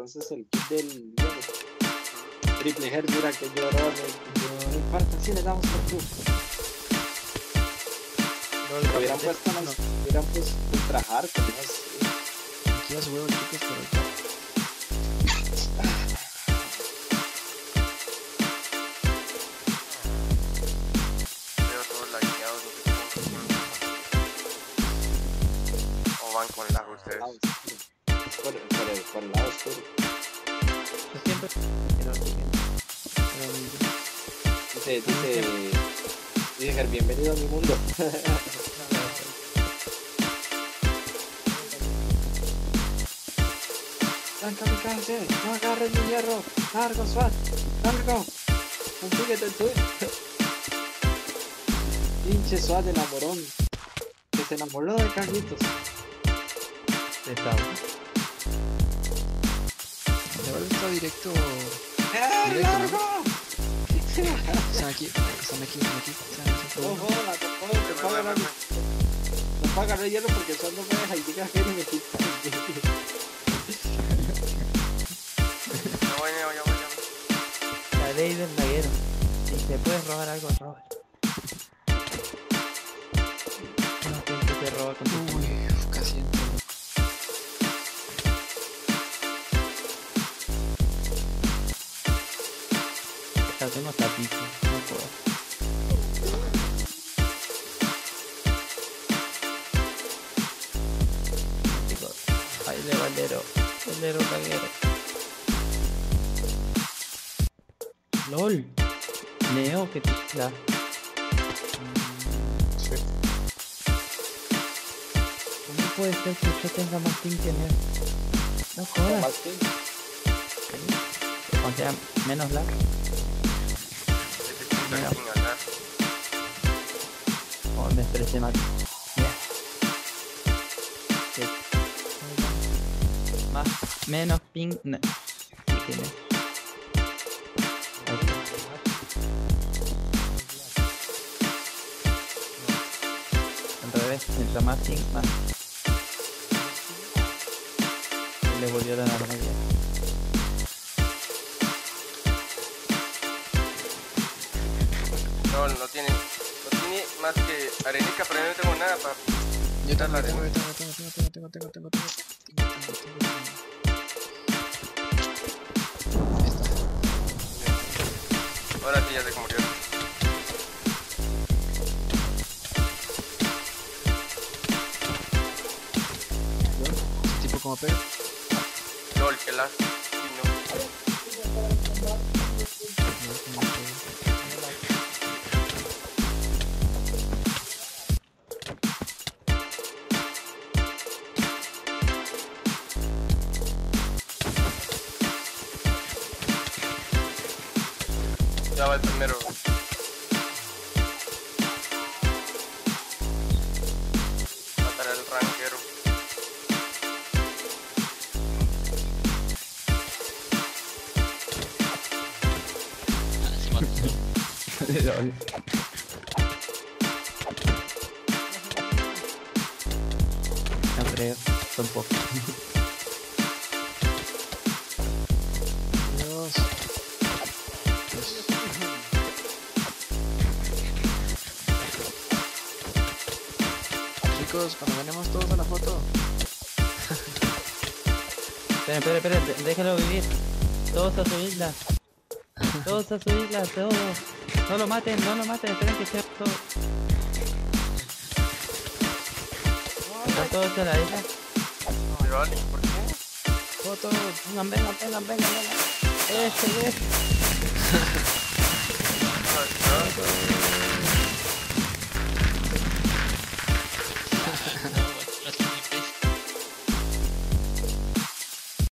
entonces el kit del triple hair dura que lloró, no importa, si le damos por tú. No, Hubieran puesto, no, hubieran puesto ultra hardcore, no sé. Aquí a su huevo, chicos, pero Veo todos lagueados, no sé cómo. O van con lag ustedes. El, por el lado oscuro. Yo siempre quiero. Dice, dice, dice bienvenido a mi mundo. Kamikaze, no agarres mi hierro. Largo, SWAT, largo. Consíguete el tuyo. Pinche SWAT enamorón. Que se enamoró de Carlitos. Está Igual está directo. ¡Eh, Directo, ¿no? Están aquí, están aquí, están aquí. Están aquí. Ojo, la tocó, te paga la... No paga el hierro porque SWAT no me deja y diga que me. Ya voy, ya voy, ya voy. La ley del laguero. Si te puedes robar algo, roba. No que te roba con tu Uy, Ya tengo tapito. No puedo. De bandero. Bandero laguero. LOL. Neo, que pizza. ¿Cómo puede ser que yo tenga más ping que Neo? No jodas. O sea, menos lag. Mira. Oh, me expresé mal. Mira. Sí. Más, menos ping. No. Al revés, mientras más ping, más. Y le volvió la normalidad. No, no tiene. No tiene más que arenica, pero yo no tengo nada para. Yo tengo, la tengo, arena. tengo, tengo, tengo, tengo, tengo, tengo, tengo, tengo. Ahora sí ya se murió. ¿Este tipo como pega? LOL, que lag. Va el primero. Matar al ranquero. No creo, son Chicos, cuando ganemos todos a la foto. Esperen, esperen, esperen, déjenlo vivir. Todos a su isla. Todos a su isla, todos. No lo maten, no lo maten, esperen que sea todo. ¿Están todos en la isla? ¿por qué? Foto. Vengan, vengan, vengan, vengan, vengan. Este, este.